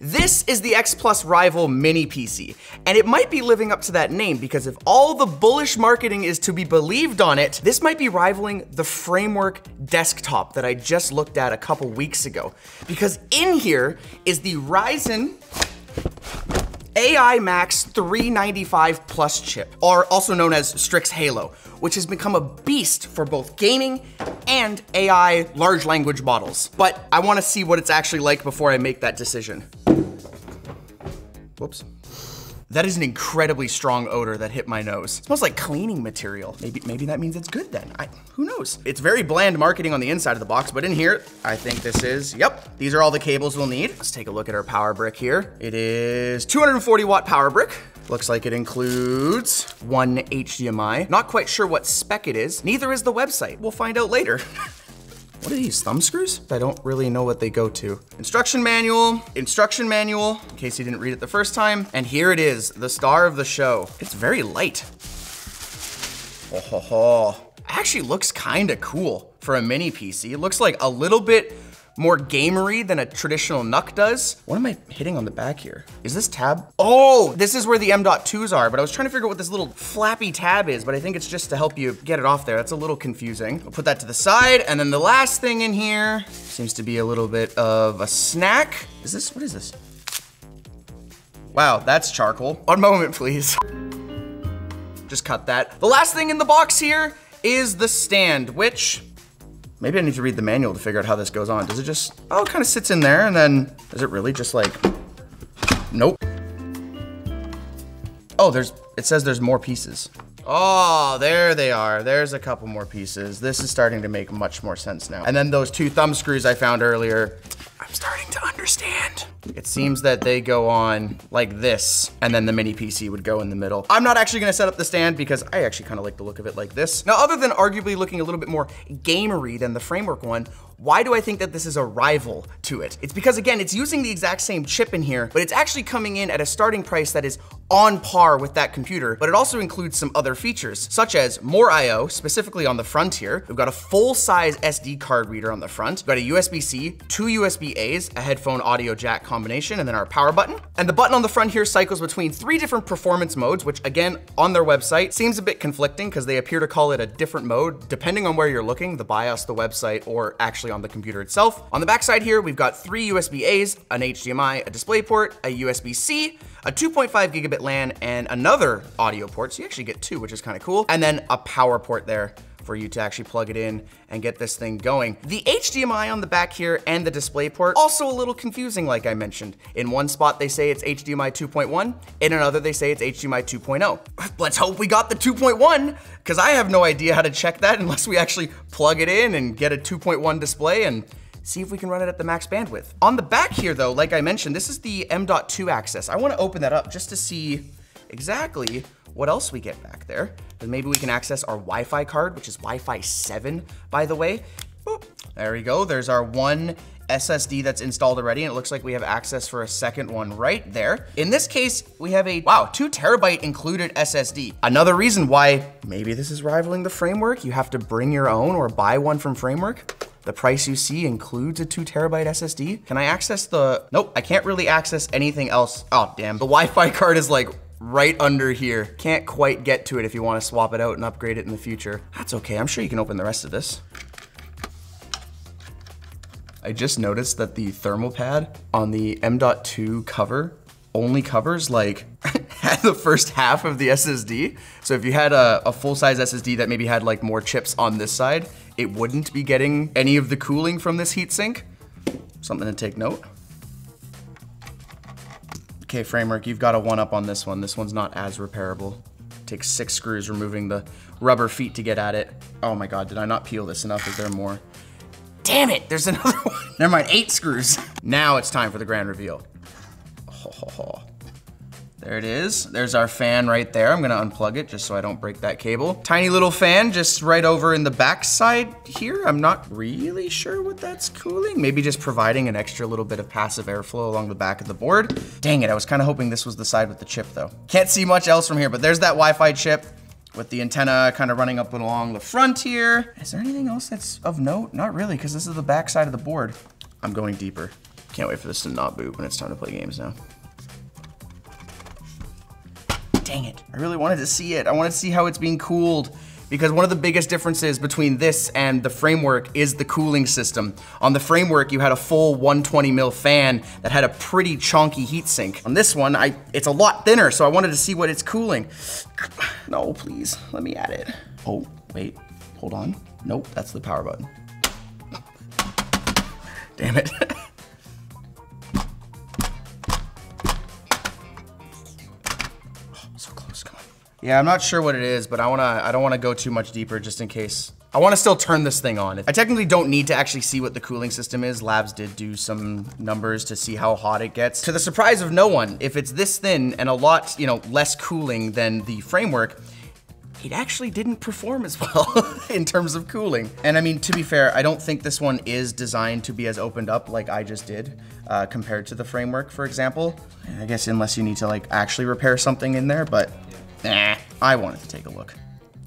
This is the X Plus Rival Mini PC, and it might be living up to that name because if all the bullish marketing is to be believed on it, this might be rivaling the Framework desktop that I just looked at a couple weeks ago. Because in here is the Ryzen AI Max 395 Plus chip, or also known as Strix Halo, which has become a beast for both gaming and AI large language models. But I wanna see what it's actually like before I make that decision. Whoops. That is an incredibly strong odor that hit my nose. It smells like cleaning material. Maybe maybe that means it's good then. I, who knows? It's very bland marketing on the inside of the box, but in here, I think this is, yep, these are all the cables we'll need. Let's take a look at our power brick here. It is 240 watt power brick. Looks like it includes one HDMI. Not quite sure what spec it is. Neither is the website. We'll find out later. What are these, thumb screws? I don't really know what they go to. Instruction manual, instruction manual, in case you didn't read it the first time. And here it is, the star of the show. It's very light. Oh, ho, ho. Actually looks kinda cool for a mini PC. It looks like a little bit more gamery than a traditional NUC does. What am I hitting on the back here? Is this tab? Oh, this is where the M.2s are, but I was trying to figure out what this little flappy tab is, but I think it's just to help you get it off there. That's a little confusing. I'll put that to the side, and then the last thing in here seems to be a little bit of a snack. Is this, what is this? Wow, that's charcoal. One moment, please. Just cut that. The last thing in the box here is the stand, which Maybe I need to read the manual to figure out how this goes on. Does it just, oh, it kind of sits in there and then, is it really just like, nope. Oh, there's, it says there's more pieces. Oh, there they are. There's a couple more pieces. This is starting to make much more sense now. And then those two thumb screws I found earlier, I'm starting to understand. It seems that they go on like this, and then the mini PC would go in the middle. I'm not actually gonna set up the stand because I actually kind of like the look of it like this. Now, other than arguably looking a little bit more gamery than the framework one, why do I think that this is a rival to it? It's because again, it's using the exact same chip in here, but it's actually coming in at a starting price that is on par with that computer, but it also includes some other features, such as more I.O., specifically on the front here. We've got a full-size SD card reader on the front. We've got a USB-C, two USB-As, a headphone audio jack combination, and then our power button. And the button on the front here cycles between three different performance modes, which again, on their website, seems a bit conflicting because they appear to call it a different mode, depending on where you're looking, the BIOS, the website, or actually on the computer itself. On the backside here, we've got three USB-As, an HDMI, a DisplayPort, a USB-C, a 2.5 gigabit LAN, and another audio port. So you actually get two, which is kind of cool. And then a power port there for you to actually plug it in and get this thing going. The HDMI on the back here and the display port, also a little confusing like I mentioned. In one spot they say it's HDMI 2.1, in another they say it's HDMI 2.0. Let's hope we got the 2.1, because I have no idea how to check that unless we actually plug it in and get a 2.1 display and see if we can run it at the max bandwidth. On the back here though, like I mentioned, this is the M.2 access. I wanna open that up just to see exactly what else we get back there. Then maybe we can access our Wi-Fi card, which is Wi-Fi 7, by the way. Boop. There we go. There's our one SSD that's installed already, and it looks like we have access for a second one right there. In this case, we have a, wow, two terabyte included SSD. Another reason why maybe this is rivaling the framework. You have to bring your own or buy one from framework. The price you see includes a two terabyte SSD. Can I access the, nope, I can't really access anything else. Oh, damn, the Wi-Fi card is like right under here. Can't quite get to it if you wanna swap it out and upgrade it in the future. That's okay, I'm sure you can open the rest of this. I just noticed that the thermal pad on the M.2 cover only covers like the first half of the SSD. So if you had a, a full-size SSD that maybe had like more chips on this side, it wouldn't be getting any of the cooling from this heatsink. Something to take note. Okay, framework, you've got a one up on this one. This one's not as repairable. takes six screws removing the rubber feet to get at it. Oh my God, did I not peel this enough? Is there more? Damn it, there's another one. Never mind, eight screws. Now it's time for the grand reveal. There it is. There's our fan right there. I'm gonna unplug it just so I don't break that cable. Tiny little fan just right over in the back side here. I'm not really sure what that's cooling. Maybe just providing an extra little bit of passive airflow along the back of the board. Dang it, I was kind of hoping this was the side with the chip though. Can't see much else from here, but there's that Wi-Fi chip with the antenna kind of running up and along the front here. Is there anything else that's of note? Not really, because this is the back side of the board. I'm going deeper. Can't wait for this to not boot when it's time to play games now. Dang it. I really wanted to see it. I wanted to see how it's being cooled because one of the biggest differences between this and the framework is the cooling system. On the framework, you had a full 120 mil fan that had a pretty chonky heatsink. On this one, I it's a lot thinner, so I wanted to see what it's cooling. No, please, let me add it. Oh, wait, hold on. Nope, that's the power button. Damn it. Yeah, I'm not sure what it is, but I wanna, I don't wanna go too much deeper just in case. I wanna still turn this thing on. I technically don't need to actually see what the cooling system is. Labs did do some numbers to see how hot it gets. To the surprise of no one, if it's this thin and a lot, you know, less cooling than the framework, it actually didn't perform as well in terms of cooling. And I mean, to be fair, I don't think this one is designed to be as opened up like I just did uh, compared to the framework, for example. I guess unless you need to like actually repair something in there, but nah, I wanted to take a look.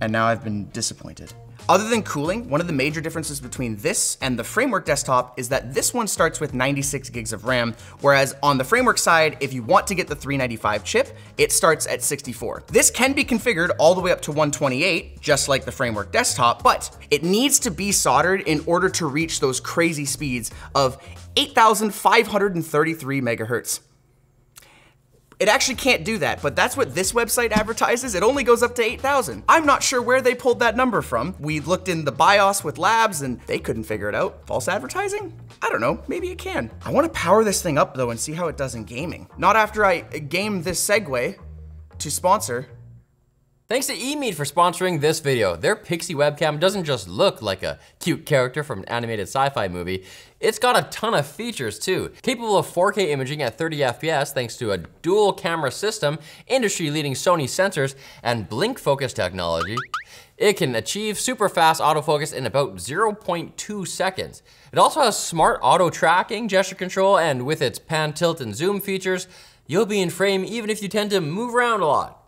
And now I've been disappointed. Other than cooling, one of the major differences between this and the framework desktop is that this one starts with 96 gigs of RAM, whereas on the framework side, if you want to get the 395 chip, it starts at 64. This can be configured all the way up to 128, just like the framework desktop, but it needs to be soldered in order to reach those crazy speeds of 8,533 megahertz. It actually can't do that, but that's what this website advertises. It only goes up to 8,000. I'm not sure where they pulled that number from. We looked in the BIOS with labs and they couldn't figure it out. False advertising? I don't know, maybe it can. I wanna power this thing up though and see how it does in gaming. Not after I game this segue to sponsor Thanks to eMeet for sponsoring this video. Their Pixy webcam doesn't just look like a cute character from an animated sci-fi movie, it's got a ton of features too. Capable of 4K imaging at 30 FPS thanks to a dual camera system, industry-leading Sony sensors, and blink focus technology. It can achieve super fast autofocus in about 0.2 seconds. It also has smart auto tracking, gesture control, and with its pan, tilt, and zoom features, you'll be in frame even if you tend to move around a lot.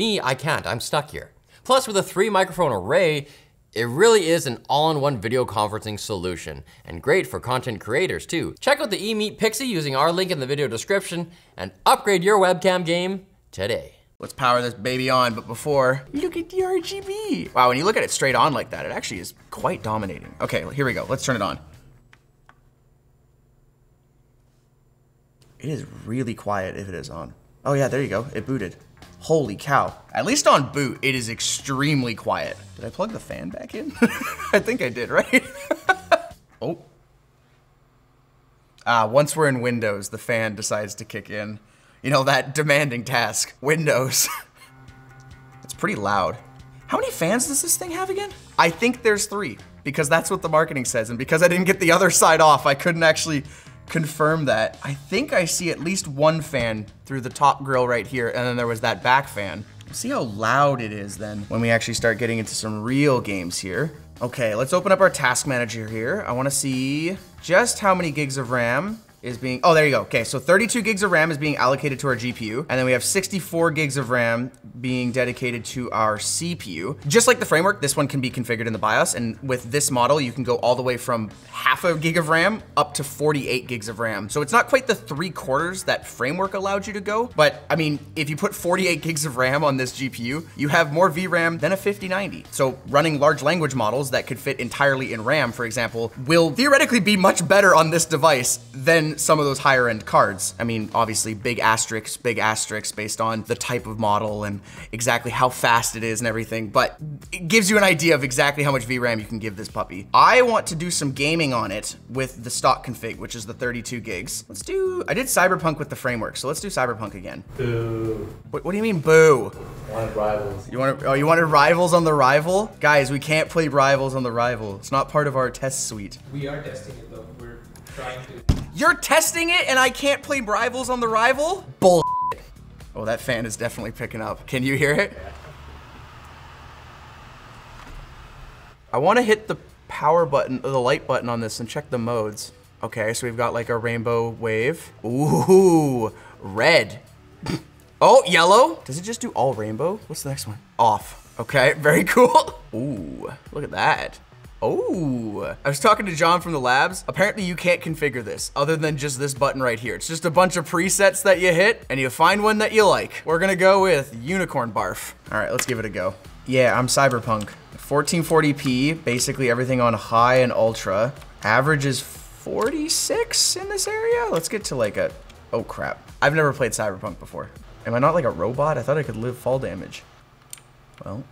Me, I can't, I'm stuck here. Plus with a three microphone array, it really is an all-in-one video conferencing solution, and great for content creators too. Check out the eMeet Pixy using our link in the video description, and upgrade your webcam game today. Let's power this baby on, but before, look at the RGB. Wow, when you look at it straight on like that, it actually is quite dominating. Okay, here we go, let's turn it on. It is really quiet if it is on. Oh yeah, there you go, it booted. Holy cow. At least on boot, it is extremely quiet. Did I plug the fan back in? I think I did, right? oh. Ah, once we're in Windows, the fan decides to kick in. You know, that demanding task, Windows. it's pretty loud. How many fans does this thing have again? I think there's three, because that's what the marketing says, and because I didn't get the other side off, I couldn't actually confirm that. I think I see at least one fan through the top grill right here, and then there was that back fan. See how loud it is then when we actually start getting into some real games here. Okay, let's open up our task manager here. I wanna see just how many gigs of RAM is being, oh, there you go. Okay, so 32 gigs of RAM is being allocated to our GPU, and then we have 64 gigs of RAM being dedicated to our CPU. Just like the framework, this one can be configured in the BIOS, and with this model, you can go all the way from half a gig of RAM up to 48 gigs of RAM. So it's not quite the three quarters that framework allowed you to go, but I mean, if you put 48 gigs of RAM on this GPU, you have more VRAM than a 5090. So running large language models that could fit entirely in RAM, for example, will theoretically be much better on this device than some of those higher end cards. I mean, obviously big asterisks, big asterisks based on the type of model and exactly how fast it is and everything, but it gives you an idea of exactly how much VRAM you can give this puppy. I want to do some gaming on it with the stock config, which is the 32 gigs. Let's do, I did Cyberpunk with the framework, so let's do Cyberpunk again. Boo. What, what do you mean boo? Wanted rivals. You want oh, you wanted rivals on the rival? Guys, we can't play rivals on the rival. It's not part of our test suite. We are testing it though. To. You're testing it and I can't play rivals on the rival? Bull. Oh, that fan is definitely picking up. Can you hear it? I want to hit the power button, the light button on this and check the modes. Okay, so we've got like a rainbow wave. Ooh, red. oh, yellow. Does it just do all rainbow? What's the next one? Off. Okay, very cool. Ooh, look at that. Oh, I was talking to John from the labs. Apparently you can't configure this other than just this button right here. It's just a bunch of presets that you hit and you find one that you like. We're gonna go with unicorn barf. All right, let's give it a go. Yeah, I'm cyberpunk. 1440p, basically everything on high and ultra. Average is 46 in this area. Let's get to like a, oh crap. I've never played cyberpunk before. Am I not like a robot? I thought I could live fall damage. Well,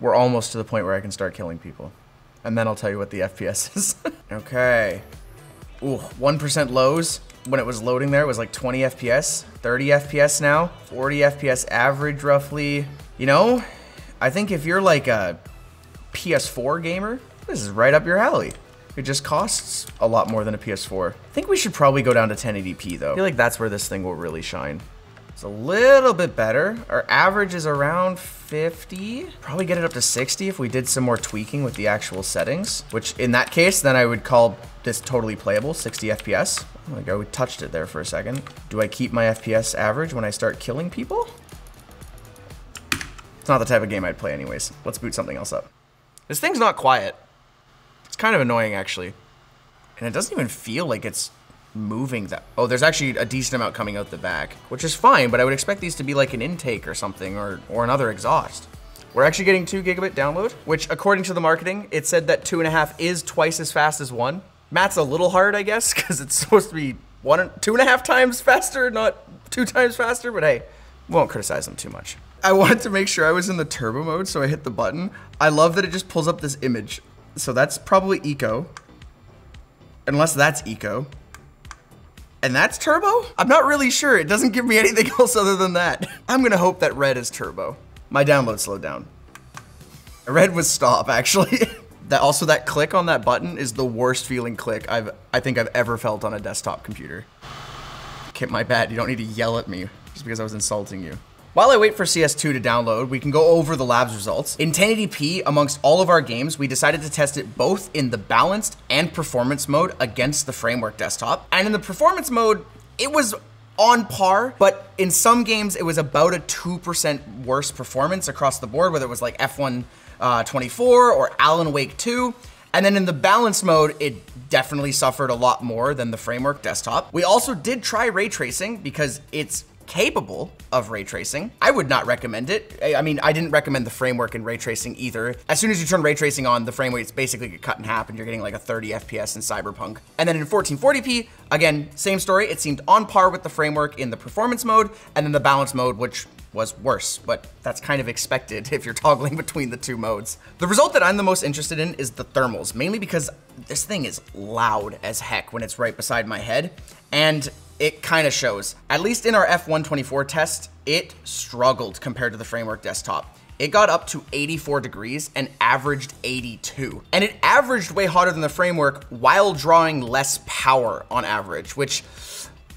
we're almost to the point where I can start killing people. And then I'll tell you what the FPS is. okay. Ooh, 1% lows. When it was loading there, it was like 20 FPS, 30 FPS now, 40 FPS average roughly. You know, I think if you're like a PS4 gamer, this is right up your alley. It just costs a lot more than a PS4. I think we should probably go down to 1080p though. I feel like that's where this thing will really shine. It's a little bit better. Our average is around 50. Probably get it up to 60 if we did some more tweaking with the actual settings, which in that case, then I would call this totally playable, 60 FPS. Oh my god, we touched it there for a second. Do I keep my FPS average when I start killing people? It's not the type of game I'd play anyways. Let's boot something else up. This thing's not quiet. It's kind of annoying actually. And it doesn't even feel like it's moving that. Oh, there's actually a decent amount coming out the back, which is fine, but I would expect these to be like an intake or something or, or another exhaust. We're actually getting two gigabit download, which according to the marketing, it said that two and a half is twice as fast as one. Matt's a little hard, I guess, because it's supposed to be one, two and a half times faster, not two times faster, but hey, won't criticize them too much. I wanted to make sure I was in the turbo mode, so I hit the button. I love that it just pulls up this image. So that's probably eco. Unless that's eco. And that's turbo? I'm not really sure. It doesn't give me anything else other than that. I'm gonna hope that red is turbo. My download slowed down. Red was stop, actually. that also that click on that button is the worst feeling click I've I think I've ever felt on a desktop computer. Okay, my bad. You don't need to yell at me just because I was insulting you. While I wait for CS2 to download, we can go over the labs results. In 1080p, amongst all of our games, we decided to test it both in the balanced and performance mode against the framework desktop. And in the performance mode, it was on par, but in some games, it was about a 2% worse performance across the board, whether it was like F1 uh, 24 or Alan Wake 2. And then in the balance mode, it definitely suffered a lot more than the framework desktop. We also did try ray tracing because it's capable of ray tracing. I would not recommend it. I mean, I didn't recommend the framework in ray tracing either. As soon as you turn ray tracing on, the frame rates basically get cut in half and you're getting like a 30 FPS in Cyberpunk. And then in 1440p, again, same story. It seemed on par with the framework in the performance mode and then the balance mode, which was worse, but that's kind of expected if you're toggling between the two modes. The result that I'm the most interested in is the thermals, mainly because this thing is loud as heck when it's right beside my head. And it kind of shows. At least in our F124 test, it struggled compared to the framework desktop. It got up to 84 degrees and averaged 82. And it averaged way hotter than the framework while drawing less power on average, which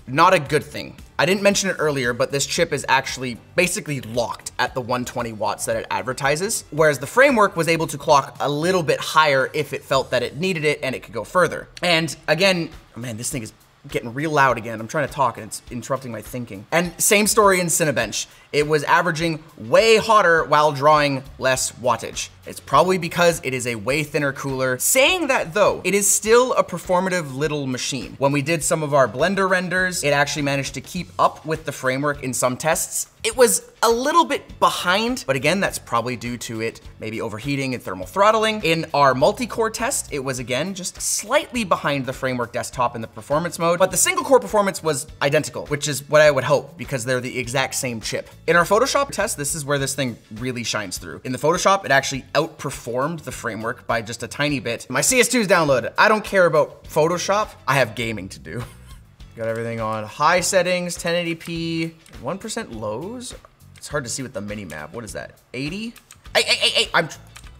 not a good thing. I didn't mention it earlier, but this chip is actually basically locked at the 120 watts that it advertises, whereas the framework was able to clock a little bit higher if it felt that it needed it and it could go further. And again, man, this thing is getting real loud again. I'm trying to talk and it's interrupting my thinking. And same story in Cinebench. It was averaging way hotter while drawing less wattage. It's probably because it is a way thinner cooler. Saying that though, it is still a performative little machine. When we did some of our Blender renders, it actually managed to keep up with the framework in some tests. It was a little bit behind, but again, that's probably due to it maybe overheating and thermal throttling. In our multi-core test, it was again just slightly behind the framework desktop in the performance mode, but the single core performance was identical, which is what I would hope because they're the exact same chip. In our Photoshop test, this is where this thing really shines through. In the Photoshop, it actually outperformed the framework by just a tiny bit. My CS2 is downloaded. I don't care about Photoshop. I have gaming to do. Got everything on high settings, 1080p, 1% lows. It's hard to see with the mini map. What is that? 80? Hey, hey, hey, hey, I'm,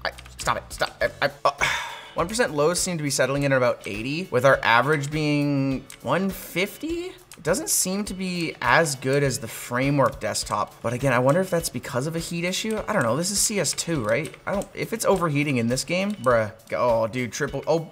I, stop it, stop. I, I, uh, 1% lows seem to be settling in at about 80, with our average being 150? It doesn't seem to be as good as the framework desktop, but again, I wonder if that's because of a heat issue. I don't know, this is CS2, right? I don't, if it's overheating in this game, bruh, oh, dude, triple, oh,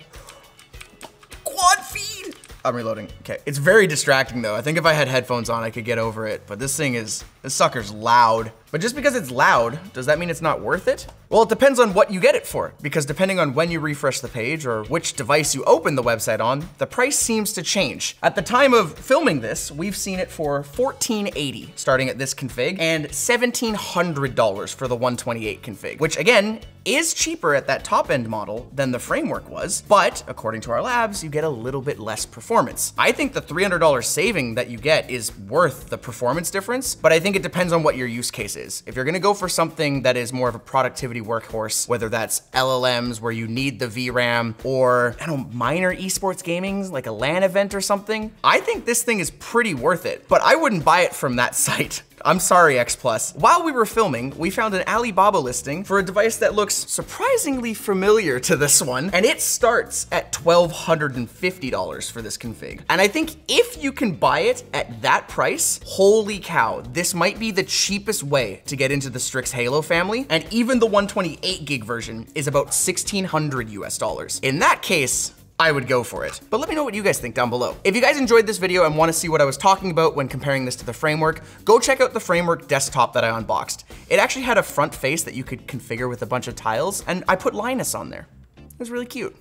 quad feed. I'm reloading, okay. It's very distracting though. I think if I had headphones on, I could get over it, but this thing is, this sucker's loud. But just because it's loud, does that mean it's not worth it? Well, it depends on what you get it for, because depending on when you refresh the page or which device you open the website on, the price seems to change. At the time of filming this, we've seen it for 1480 starting at this config and $1,700 for the 128 config, which again, is cheaper at that top end model than the framework was, but according to our labs, you get a little bit less performance. I think the $300 saving that you get is worth the performance difference, but I think it depends on what your use case If you're gonna go for something that is more of a productivity workhorse, whether that's LLMs where you need the VRAM or, I don't know, minor esports gaming, like a LAN event or something, I think this thing is pretty worth it, but I wouldn't buy it from that site. I'm sorry, X Plus. While we were filming, we found an Alibaba listing for a device that looks surprisingly familiar to this one, and it starts at $1,250 for this config. And I think if you can buy it at that price, holy cow, this might be the cheapest way to get into the Strix Halo family, and even the 128 gig version is about 1600 US dollars. In that case, I would go for it. But let me know what you guys think down below. If you guys enjoyed this video and wanna see what I was talking about when comparing this to the framework, go check out the framework desktop that I unboxed. It actually had a front face that you could configure with a bunch of tiles, and I put Linus on there. It was really cute.